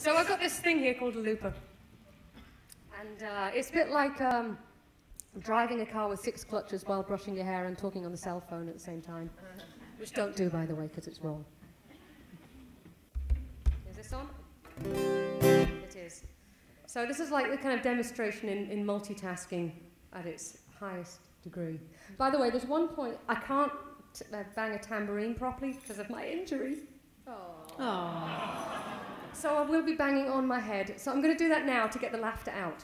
So I've got this thing here called a looper. And uh, it's a bit like um, driving a car with six clutches while brushing your hair and talking on the cell phone at the same time. Which don't do, by the way, because it's wrong. Is this on? It is. So this is like the kind of demonstration in, in multitasking at its highest degree. By the way, there's one point I can't uh, bang a tambourine properly because of my injury. So I will be banging on my head. So I'm going to do that now to get the laughter out.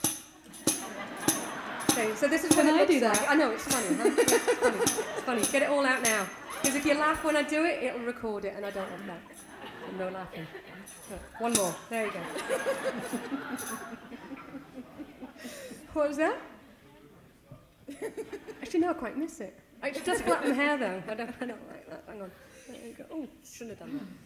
Okay, so this is what I do that? like. I know it's funny. Huh? It's funny. It's funny. Get it all out now. Because if you laugh when I do it, it'll record it, and I don't want that. No laughing. So, one more. There you go. what was that? Actually, no, I quite miss it. It does flatten the hair, though. I don't, I don't like that. Hang on. There you go. Oh, shouldn't have done that.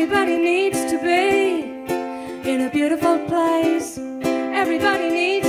Everybody needs to be in a beautiful place. Everybody needs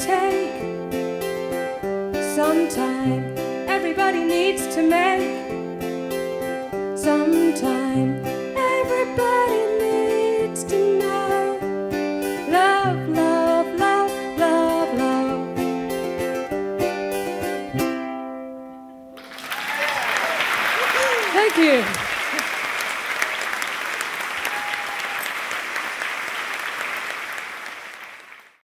take some time. Everybody needs to make some time. Everybody needs to know love, love, love, love, love. Thank you.